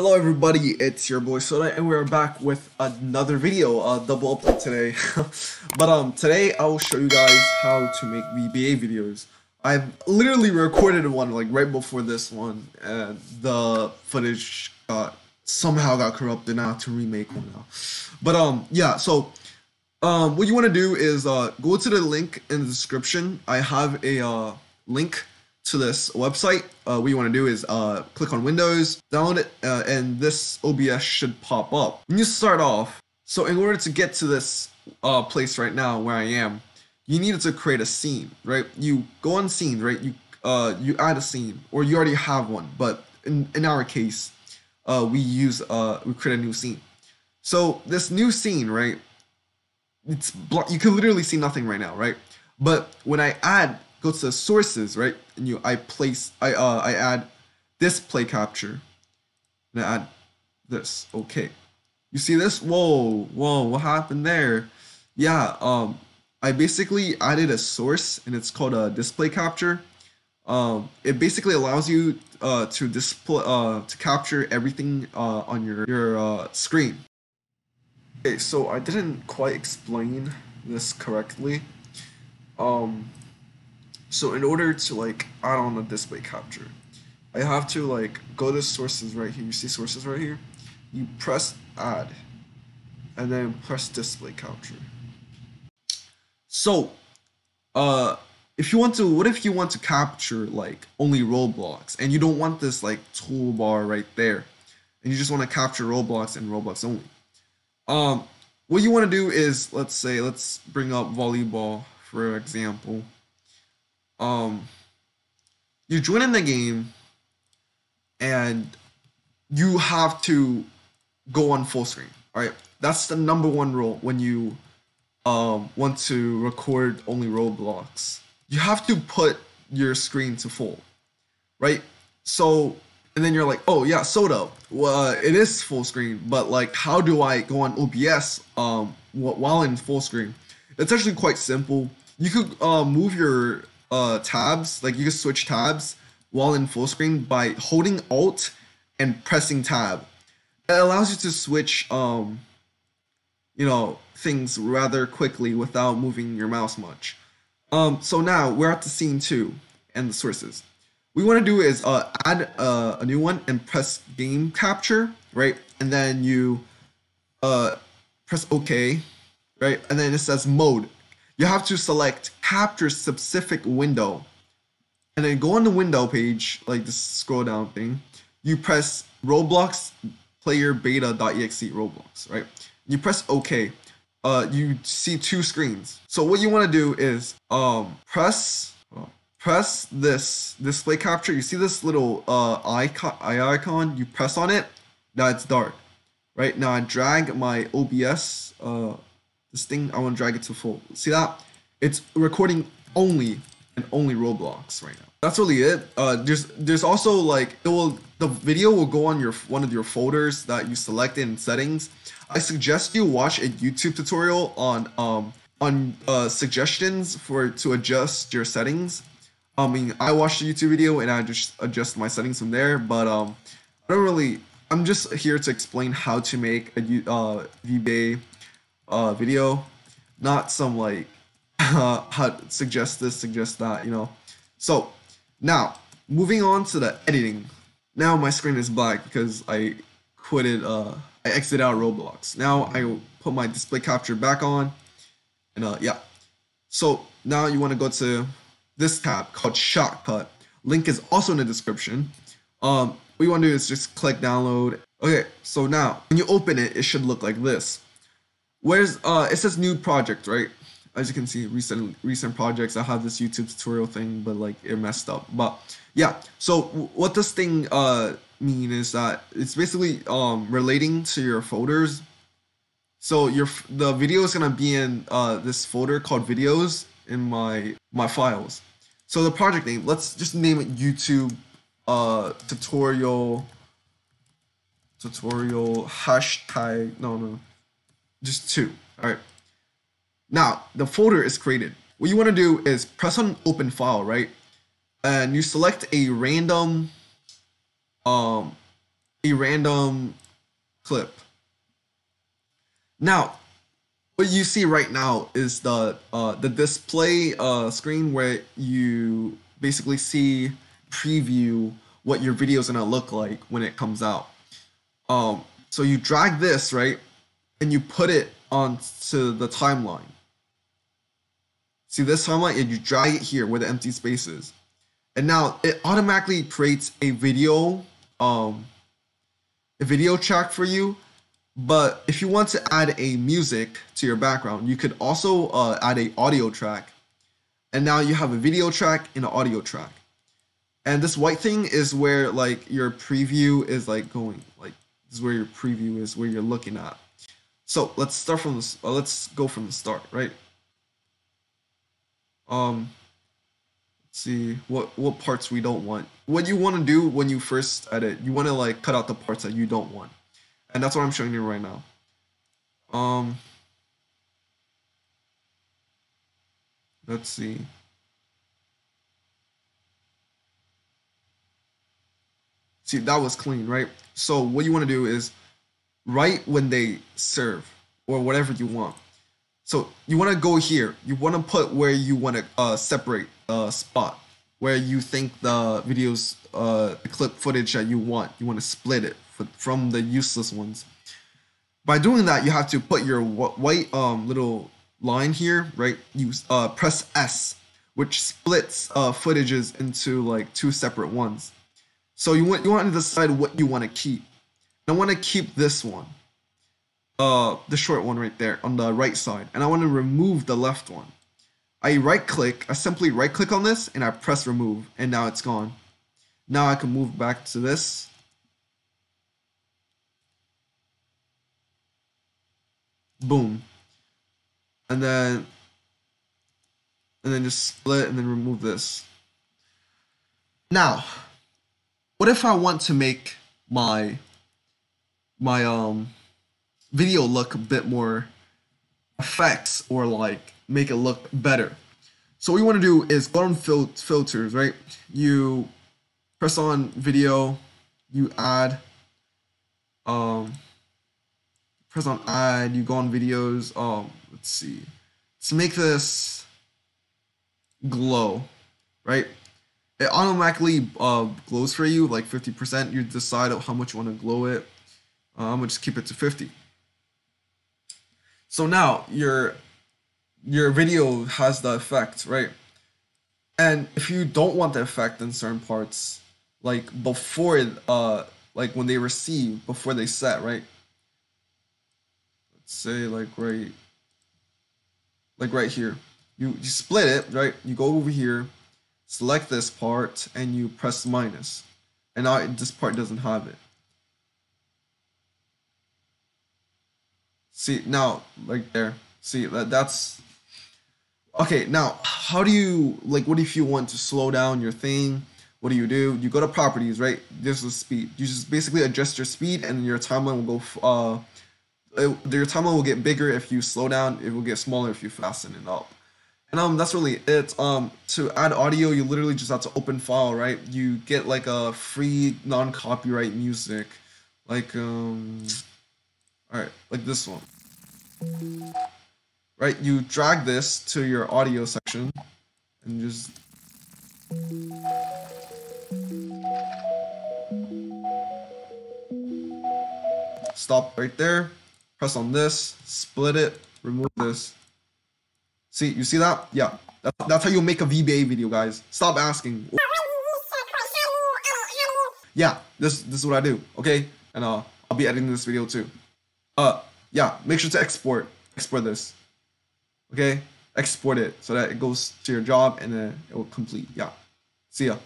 Hello everybody, it's your boy Soda and we're back with another video, a double upload today. but um, today I will show you guys how to make VBA videos. I've literally recorded one like right before this one and the footage got somehow got corrupted now to remake one now. But um, yeah, so um, what you want to do is uh, go to the link in the description. I have a uh, link to this website, uh, what you want to do is uh, click on Windows, download it, uh, and this OBS should pop up. When you start off, so in order to get to this uh, place right now where I am, you needed to create a scene, right? You go on scene, right? You uh, you add a scene, or you already have one, but in, in our case, uh, we use uh, we create a new scene. So this new scene, right? It's you can literally see nothing right now, right? But when I add go to the sources, right? And you I place I uh I add display capture. And I add this. Okay. You see this? Whoa, whoa, what happened there? Yeah, um I basically added a source and it's called a display capture. Um, it basically allows you uh, to display uh, to capture everything uh, on your your uh, screen. Okay, so I didn't quite explain this correctly. Um, so in order to like add on a display capture, I have to like go to sources right here. You see sources right here? You press add and then press display capture. So uh if you want to what if you want to capture like only Roblox and you don't want this like toolbar right there and you just want to capture Roblox and Roblox only. Um what you want to do is let's say let's bring up volleyball for example um you join in the game and you have to go on full screen all right? That's the number one rule when you um want to record only roblox. You have to put your screen to full right? So and then you're like oh yeah soda. Well it is full screen but like how do i go on obs um while in full screen? It's actually quite simple. You could uh, move your uh, tabs, like you can switch tabs while in full screen by holding Alt and pressing Tab. It allows you to switch, um, you know, things rather quickly without moving your mouse much. Um, so now we're at the scene two and the sources. We want to do is uh, add uh, a new one and press game capture, right? And then you uh, press OK, right? And then it says mode you have to select capture specific window. And then go on the window page like this scroll down thing. You press roblox player beta.exe roblox right? You press ok. Uh you see two screens. So what you want to do is um press press this display capture. You see this little uh icon eye icon? You press on it. Now it's dark right? Now i drag my obs uh this thing, I want to drag it to full. See that? It's recording only and only Roblox right now. That's really it. Uh, there's there's also like it will the video will go on your one of your folders that you selected in settings. I suggest you watch a YouTube tutorial on um on uh, suggestions for to adjust your settings. I mean, I watched a YouTube video and I just adjust my settings from there, but um, I don't really. I'm just here to explain how to make a uh, VBA uh, video, not some like uh, suggest this, suggest that, you know. So now moving on to the editing. Now my screen is black because I quitted. Uh, I exited out Roblox. Now I put my display capture back on, and uh, yeah. So now you want to go to this tab called Shotcut. Link is also in the description. Um, what you want to do is just click download. Okay, so now when you open it, it should look like this. Where's uh it says new project, right? As you can see, recent recent projects. I have this YouTube tutorial thing, but like it messed up. But yeah, so what this thing uh mean is that it's basically um relating to your folders. So your the video is gonna be in uh this folder called videos in my my files. So the project name, let's just name it YouTube uh tutorial tutorial hashtag no no just two. All right. Now the folder is created. What you want to do is press on open file, right? And you select a random um a random clip. Now, what you see right now is the uh, the display uh, screen where you basically see preview what your video is gonna look like when it comes out. Um, so you drag this right, and you put it onto the timeline. See this timeline, and you drag it here where the empty space is, and now it automatically creates a video, um, a video track for you. But if you want to add a music to your background, you could also uh, add a audio track, and now you have a video track and an audio track. And this white thing is where like your preview is like going, like this is where your preview is, where you're looking at. So let's start from this. Uh, let's go from the start, right? Um, let's see what what parts we don't want. What you want to do when you first edit, you want to like cut out the parts that you don't want, and that's what I'm showing you right now. Um, let's see. See, that was clean, right? So what you want to do is right when they serve or whatever you want. So you want to go here. You want to put where you want to uh, separate a spot where you think the videos, uh, the clip footage that you want. You want to split it from the useless ones. By doing that, you have to put your white um, little line here, right? You uh, press S, which splits uh, footages into like two separate ones. So you want you want to decide what you want to keep. I want to keep this one, uh, the short one right there on the right side, and I want to remove the left one. I right click, I simply right click on this, and I press remove, and now it's gone. Now I can move back to this. Boom. And then, and then just split and then remove this. Now, what if I want to make my my um video look a bit more effects or like make it look better. So what you want to do is go on fil- filters, right? You press on video, you add, um, press on add, you go on videos. Um, let's see, to make this glow, right? It automatically uh, glows for you like 50%. You decide how much you want to glow it. Uh, I'm gonna just keep it to 50. So now your your video has the effect, right? And if you don't want the effect in certain parts, like before uh like when they receive, before they set, right? Let's say like right like right here. You you split it, right? You go over here, select this part, and you press minus. And now this part doesn't have it. See now, like there. See that that's okay. Now, how do you like? What if you want to slow down your thing? What do you do? You go to properties, right? This is speed. You just basically adjust your speed, and your timeline will go. Uh, it, your timeline will get bigger if you slow down. It will get smaller if you fasten it up. And um, that's really it. Um, to add audio, you literally just have to open file, right? You get like a free non-copyright music, like um, all right, like this one. Right, you drag this to your audio section and just stop right there, press on this, split it, remove this. See, you see that? Yeah, that's, how you make a VBA video, guys. Stop asking. Yeah, this this is what I do, okay? And uh, I'll be editing this video too. Uh, yeah, make sure to export export this. Okay, export it so that it goes to your job and then it will complete. Yeah. See ya.